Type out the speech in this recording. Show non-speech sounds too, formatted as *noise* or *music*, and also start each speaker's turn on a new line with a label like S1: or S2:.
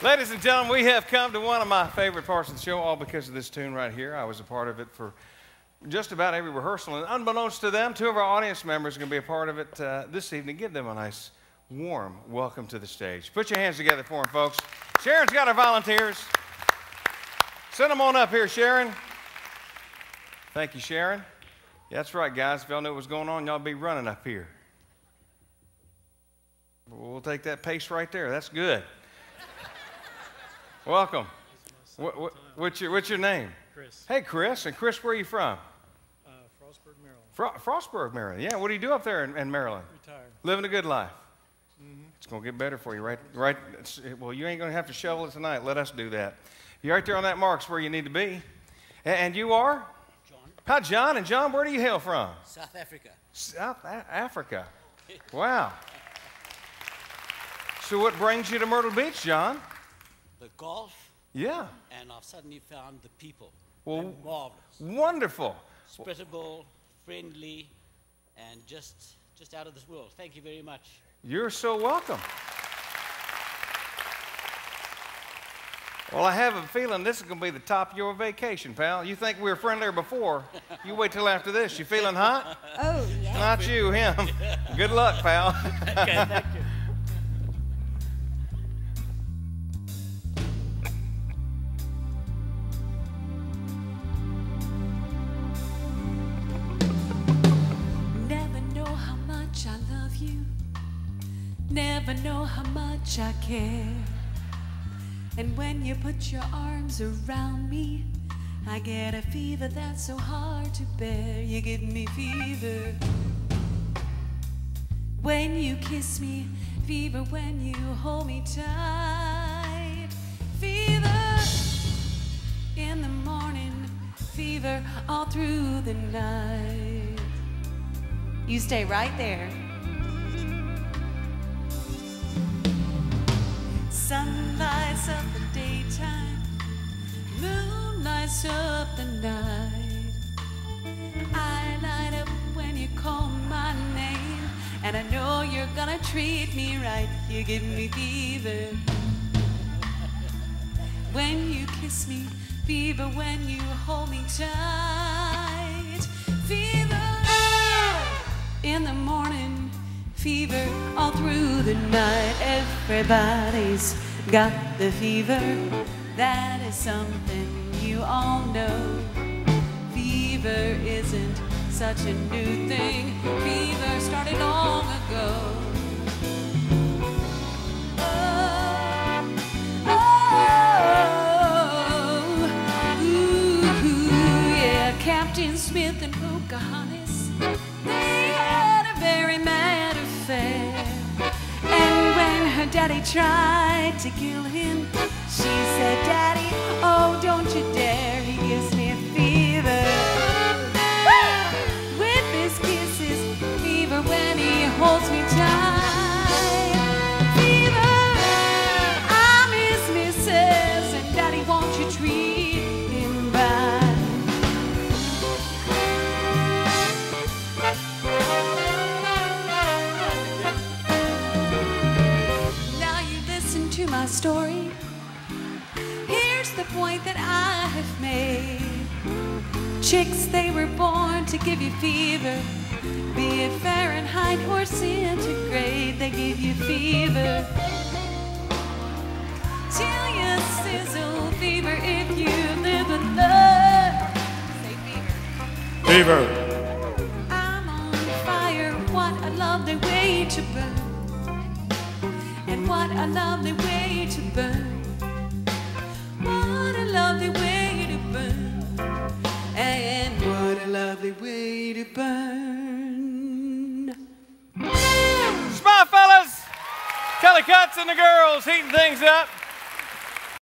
S1: Ladies and gentlemen, we have come to one of my favorite parts of the show, all because of this tune right here. I was a part of it for just about every rehearsal. And unbeknownst to them, two of our audience members are going to be a part of it uh, this evening. Give them a nice, warm welcome to the stage. Put your hands together for them, folks. Sharon's got our volunteers. Send them on up here, Sharon. Thank you, Sharon. Yeah, that's right, guys. If y'all knew what was going on, y'all be running up here. We'll take that pace right there. That's good. Welcome. What, what, what's, your, what's your name?
S2: Chris.
S1: Hey, Chris. And Chris, where are you from?
S2: Uh, Frostburg, Maryland.
S1: Fro- Frostburg, Maryland. Yeah, what do you do up there in, in Maryland?
S2: Retired.
S1: Living a good life. It's going to get better for you, right? Right. It's, well, you ain't going to have to shovel it tonight. Let us do that. You're right there on that marks where you need to be. A- And you are?
S3: John,
S1: Hi, John. And John, where do you hail from?
S3: South Africa.
S1: South A- Africa. Wow. So, what brings you to Myrtle Beach, John?
S3: The golf,
S1: Yeah.
S3: and I've suddenly found the people.
S1: Well-
S3: They're marvelous.
S1: Wonderful.
S3: Hospitable, friendly, and just, just out of this world. Thank you very much.
S1: You're so welcome. Well, I have a feeling this is going to be the top of your vacation, pal. You think we were friendlier before? You wait till after this. You feeling hot?
S4: Oh, yeah.
S1: Not you, him. Good luck, pal. *laughs*
S3: Okay, thank you.
S4: Never know how much I care. And when you put your arms around me, I get a fever that's so hard to bear. You give me fever. When you kiss me, fever when you hold me tight. Fever in the morning, fever all through the night. You stay right there. Sun up the daytime, moon lights up the night. I light up when you call my name, and I know you're gonna treat me right. You give me fever when you kiss me, fever when you hold me tight, fever all through the night. Everybody's got the fever, that is something you all know. Fever isn't such a new thing, fever started long ago. Oh, oh yeah, Captain Smith and Pocahontas, they had a very mad And when her daddy tried to kill him, she said, Daddy, oh, don't you dare, he gives me a fever. With his kisses, fever when he holds me tight. Fever, I'm his missus, and Daddy, won't you treat story. Here's the point that I have made. Chicks, they were born to give you fever. Be it Fahrenheit or centigrade, they give you fever. Till you sizzle fever if you live with love. Say fever.
S2: Fever.
S4: I'm on fire. What a lovely way to burn. What a lovely way to burn. What a lovely way to burn. And what a lovely way to burn.
S1: Smile, fellas. Kelly Cutts and the girls heating things up.